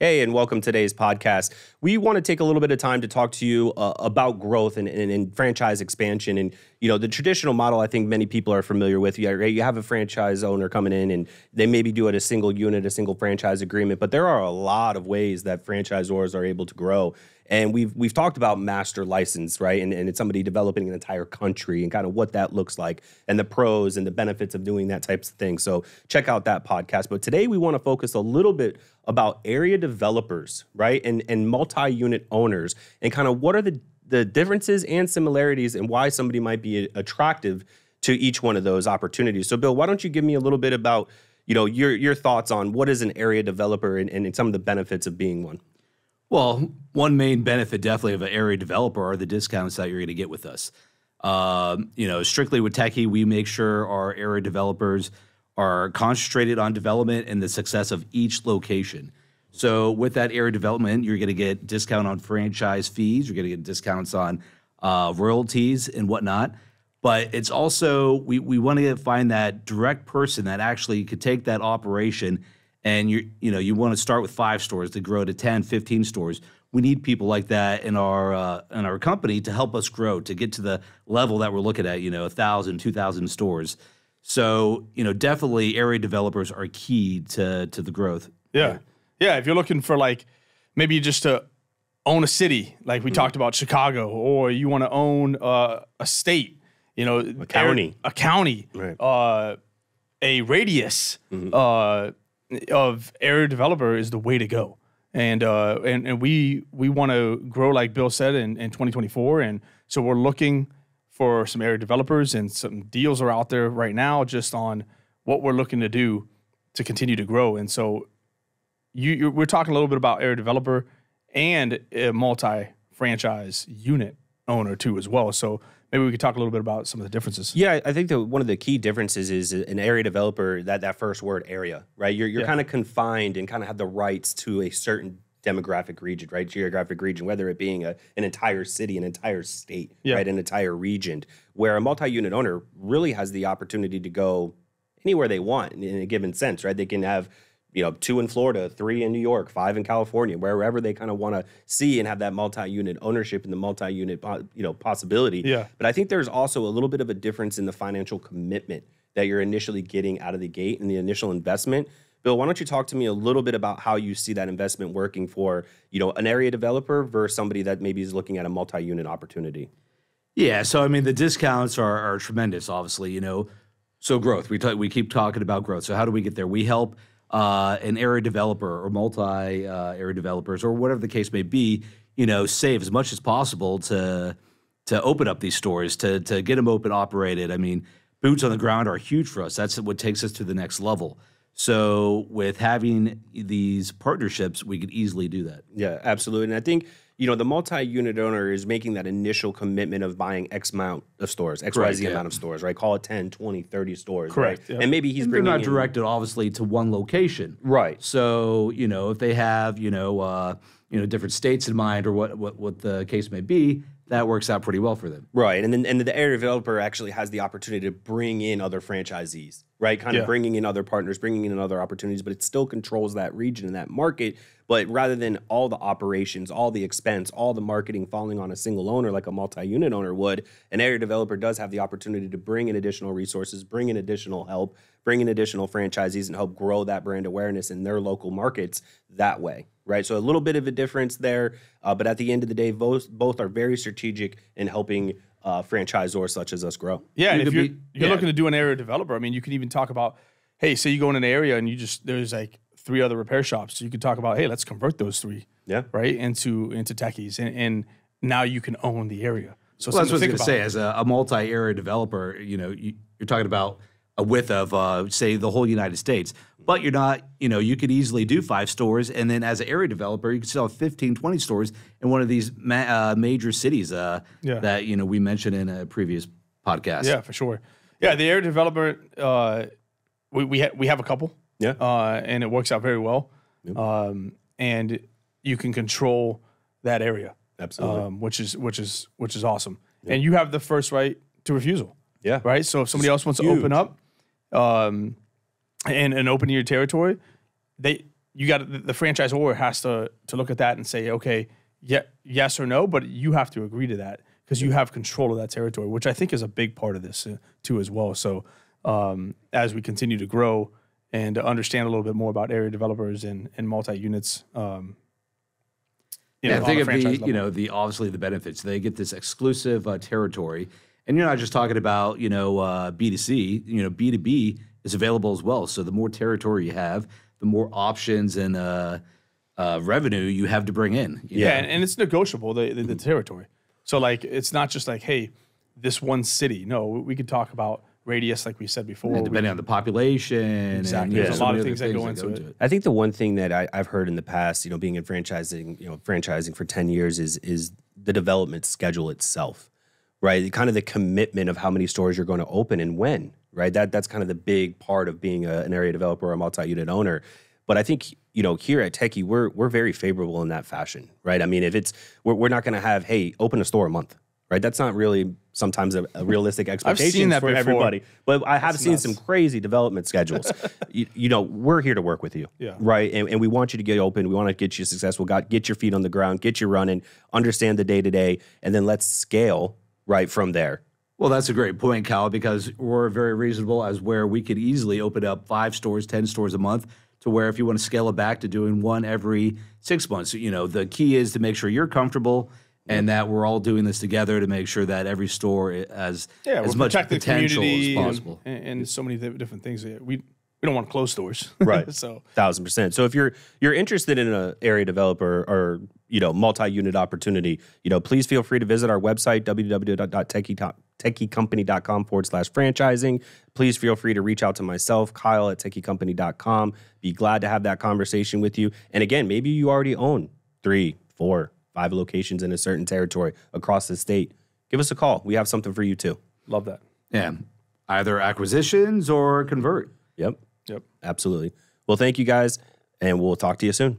Hey, and welcome to today's podcast. We want to take a little bit of time to talk to you uh, about growth and, and, and, franchise expansion. And, you know, the traditional model I think many people are familiar with. You, you have a franchise owner coming in and they maybe do it a single unit, a single franchise agreement, but there are a lot of ways that franchisors are able to grow. And we've we've talked about master license, right? And, and it's somebody developing an entire country and kind of what that looks like and the pros and the benefits of doing that types of thing. So check out that podcast. But today we want to focus a little bit about area developers, right? And and multi-unit owners and kind of what are the the differences and similarities and why somebody might be attractive to each one of those opportunities. So Bill, why don't you give me a little bit about you know your your thoughts on what is an area developer and, and some of the benefits of being one well, one main benefit definitely of an area developer are the discounts that you're going to get with us. Um, you know, strictly with Techie, we make sure our area developers are concentrated on development and the success of each location. So with that area development, you're going to get discount on franchise fees. You're going to get discounts on uh, royalties and whatnot. But it's also we we want to find that direct person that actually could take that operation and you you know you want to start with five stores to grow to 10 15 stores we need people like that in our uh, in our company to help us grow to get to the level that we're looking at you know 1000 2000 stores so you know definitely area developers are key to to the growth yeah yeah if you're looking for like maybe just to own a city like we mm-hmm. talked about chicago or you want to own uh, a state you know a county a county right. uh, a radius mm-hmm. Of area developer is the way to go. And uh, and, and we we want to grow like Bill said in, in 2024, and so we're looking for some area developers, and some deals are out there right now just on what we're looking to do to continue to grow. And so you we're talking a little bit about area developer and a multi franchise unit owner too as well. So maybe we could talk a little bit about some of the differences. Yeah, I think that one of the key differences is an area developer that that first word area, right? You're you're yeah. kind of confined and kind of have the rights to a certain demographic region, right? Geographic region, whether it being a, an entire city, an entire state, yeah. right, an entire region, where a multi-unit owner really has the opportunity to go anywhere they want in a given sense, right? They can have you know, two in Florida, three in New York, five in California, wherever they kind of want to see and have that multi-unit ownership and the multi-unit, you know, possibility. Yeah. But I think there's also a little bit of a difference in the financial commitment that you're initially getting out of the gate and the initial investment. Bill, why don't you talk to me a little bit about how you see that investment working for, you know, an area developer versus somebody that maybe is looking at a multi-unit opportunity? Yeah, so I mean the discounts are, are tremendous, obviously, you know. So growth, we talk, we keep talking about growth. So how do we get there? We help uh, an area developer or multi uh, area developers or whatever the case may be, you know, save as much as possible to to open up these stores, to to get them open operated. I mean, boots on the ground are huge for us. That's what takes us to the next level. So with having these partnerships, we could easily do that. Yeah, absolutely. And I think you know, the multi-unit owner is making that initial commitment of buying X amount of stores, X, Correct, Y, Z yeah. amount of stores, right? Call it 10, 20, 30 stores. Correct. Right? Yeah. And maybe he's and bringing They're not directed, obviously, to one location. Right. So, you know, if they have, you know, uh, you know, different states in mind or what, what, what the case may be, that works out pretty well for them. Right. And then and the area developer actually has the opportunity to bring in other franchisees, right? Kind of bringing in other partners, bringing in other opportunities, but it still controls that region and that market. But rather than all the operations, all the expense, all the marketing falling on a single owner like a multi-unit owner would, an area developer does have the opportunity to bring in additional resources, bring in additional help, bring in additional franchisees and help grow that brand awareness in their local markets that way right? So a little bit of a difference there, uh, but at the end of the day, both both are very strategic in helping uh, franchisors such as us grow. Yeah, you and if you're, be, you're yeah. looking to do an area developer, I mean, you can even talk about, hey, say you go in an area and you just there's like three other repair shops, so you could talk about, hey, let's convert those three, yeah, right, into into techies, and, and now you can own the area. So well, that's what I was going to say. As a, a multi-area developer, you know, you, you're talking about a width of, uh, say, the whole United States. But you're not, you know, you could easily do five stores. And then as an area developer, you could sell 15, 20 stores in one of these ma- uh, major cities uh, yeah. that, you know, we mentioned in a previous podcast. Yeah, for sure. Yeah, the area developer, uh, we, we, ha- we have a couple. Yeah. Uh, and it works out very well. Yep. Um, and you can control that area. Absolutely. Um, which is which is which is awesome. Yep. And you have the first right to refusal. Yeah. Right. So if somebody else wants huge. to open up, um, and, and open your territory, they you got the, franchisor has to to look at that and say, okay, yeah, yes or no, but you have to agree to that because you have control of that territory, which I think is a big part of this uh, too as well. So um, as we continue to grow and to understand a little bit more about area developers and and multi units. Um, you Yeah, know, think on a of the franchise you know the obviously the benefits. They get this exclusive uh, territory, and you're not just talking about you know uh, B2C. You know B 2 B is available as well. So the more territory you have, the more options and uh, uh, revenue you have to bring in. you Yeah, know? and, and it's negotiable the, the the territory. So like it's not just like hey, this one city. No, we could talk about radius like we said before. And We- depending on the population. Exactly. And, you There's a lot of other things that go into it. I think the one thing that I, I've heard in the past, you know, being in franchising, you know, franchising for ten years is is the development schedule itself, right? Kind of the commitment of how many stores you're going to open and when, right? That that's kind of the big part of being a, an area developer or a multi-unit owner. But I think you know here at Techie, we're we're very favorable in that fashion, right? I mean, if it's we're, we're not going to have hey open a store a month, right? That's not really sometimes a, a realistic expectation for before. everybody. But I have seen nuts. some crazy development schedules. you, you know, we're here to work with you, Yeah. right? And, and we want you to get open. We want to get you successful. Got get your feet on the ground, get you running, understand the day to day, and then let's scale right from there. Well, that's a great point, Cal, because we're very reasonable as where we could easily open up five stores, 10 stores a month to where if you want to scale it back to doing one every six months, you know, the key is to make sure you're comfortable and that we're all doing this together to make sure that every store has yeah, as much potential as possible. and, and so many different things. Yeah, We we don't want to close stores, Right. so Thousand percent. So if you're you're interested in an area developer or you know multi-unit opportunity, you know please feel free to visit our website www.techiecompany.com forward slash franchising. Please feel free to reach out to myself, Kyle at techiecompany.com. Be glad to have that conversation with you. And again, maybe you already own three, four, five locations in a certain territory across the state. Give us a call. We have something for you too. love that. Yeah. Either acquisitions or convert. Yep, Yep. absolutely. Well, thank you guys, and we'll talk to you soon.